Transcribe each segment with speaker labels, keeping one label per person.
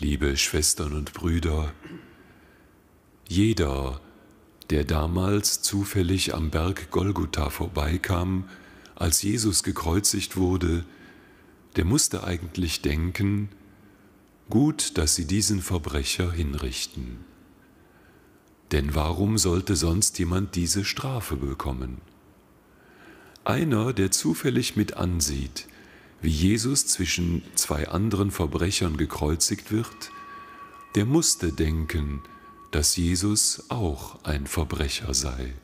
Speaker 1: liebe Schwestern und Brüder, jeder, der damals zufällig am Berg Golgotha vorbeikam, als Jesus gekreuzigt wurde, der musste eigentlich denken, gut, dass sie diesen Verbrecher hinrichten. Denn warum sollte sonst jemand diese Strafe bekommen? Einer, der zufällig mit ansieht, wie Jesus zwischen zwei anderen Verbrechern gekreuzigt wird, der musste denken, dass Jesus auch ein Verbrecher sei.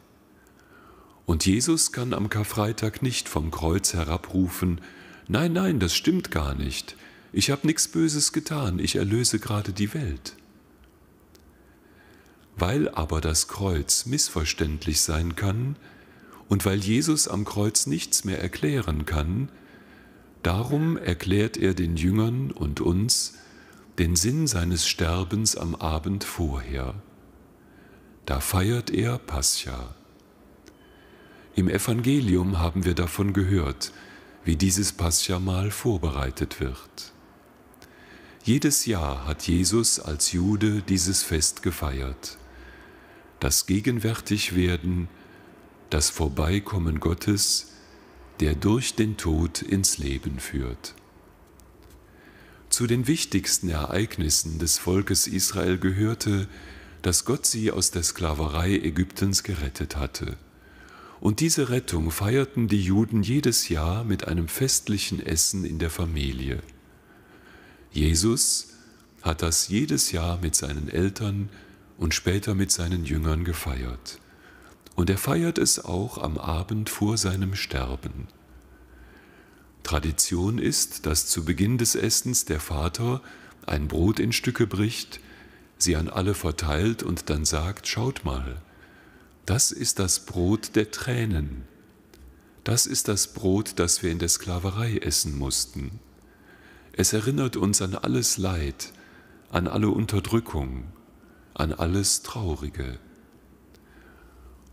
Speaker 1: Und Jesus kann am Karfreitag nicht vom Kreuz herabrufen, nein, nein, das stimmt gar nicht, ich habe nichts Böses getan, ich erlöse gerade die Welt. Weil aber das Kreuz missverständlich sein kann und weil Jesus am Kreuz nichts mehr erklären kann, darum erklärt er den Jüngern und uns den Sinn seines Sterbens am Abend vorher. Da feiert er Pascha. Im Evangelium haben wir davon gehört, wie dieses Pascha-Mahl vorbereitet wird. Jedes Jahr hat Jesus als Jude dieses Fest gefeiert. Das Gegenwärtigwerden, das Vorbeikommen Gottes, der durch den Tod ins Leben führt. Zu den wichtigsten Ereignissen des Volkes Israel gehörte, dass Gott sie aus der Sklaverei Ägyptens gerettet hatte. Und diese Rettung feierten die Juden jedes Jahr mit einem festlichen Essen in der Familie. Jesus hat das jedes Jahr mit seinen Eltern und später mit seinen Jüngern gefeiert. Und er feiert es auch am Abend vor seinem Sterben. Tradition ist, dass zu Beginn des Essens der Vater ein Brot in Stücke bricht, sie an alle verteilt und dann sagt, schaut mal, das ist das Brot der Tränen. Das ist das Brot, das wir in der Sklaverei essen mussten. Es erinnert uns an alles Leid, an alle Unterdrückung, an alles Traurige.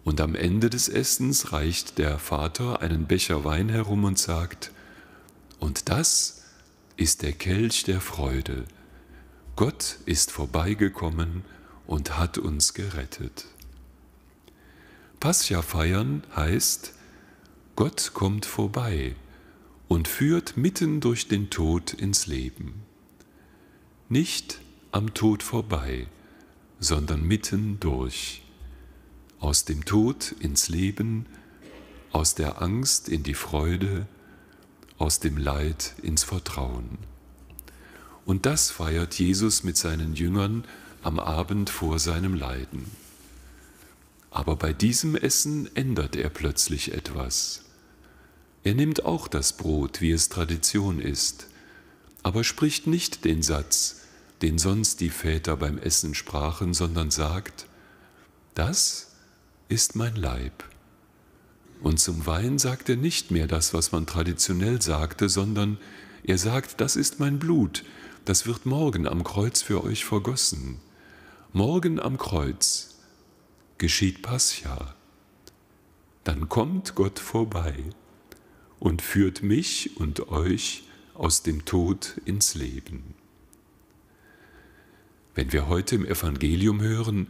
Speaker 1: Und am Ende des Essens reicht der Vater einen Becher Wein herum und sagt, und das ist der Kelch der Freude. Gott ist vorbeigekommen und hat uns gerettet. Pascha feiern heißt, Gott kommt vorbei und führt mitten durch den Tod ins Leben. Nicht am Tod vorbei, sondern mitten durch. Aus dem Tod ins Leben, aus der Angst in die Freude, aus dem Leid ins Vertrauen. Und das feiert Jesus mit seinen Jüngern am Abend vor seinem Leiden. Aber bei diesem Essen ändert er plötzlich etwas. Er nimmt auch das Brot, wie es Tradition ist, aber spricht nicht den Satz, den sonst die Väter beim Essen sprachen, sondern sagt, das ist mein Leib. Und zum Wein sagt er nicht mehr das, was man traditionell sagte, sondern er sagt, das ist mein Blut, das wird morgen am Kreuz für euch vergossen. Morgen am Kreuz geschieht Pascha. Dann kommt Gott vorbei und führt mich und euch aus dem Tod ins Leben. Wenn wir heute im Evangelium hören,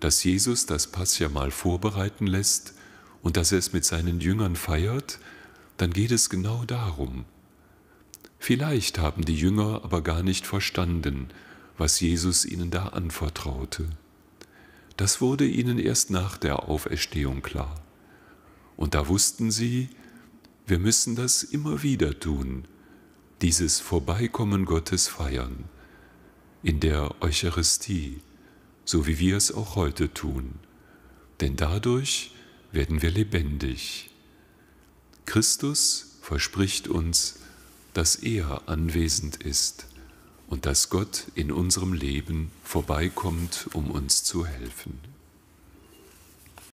Speaker 1: dass Jesus das Paschamal vorbereiten lässt und dass er es mit seinen Jüngern feiert, dann geht es genau darum. Vielleicht haben die Jünger aber gar nicht verstanden, was Jesus ihnen da anvertraute. Das wurde ihnen erst nach der Auferstehung klar. Und da wussten sie, wir müssen das immer wieder tun, dieses Vorbeikommen Gottes feiern, in der Eucharistie, so wie wir es auch heute tun. Denn dadurch werden wir lebendig. Christus verspricht uns, dass er anwesend ist und dass Gott in unserem Leben vorbeikommt, um uns zu helfen.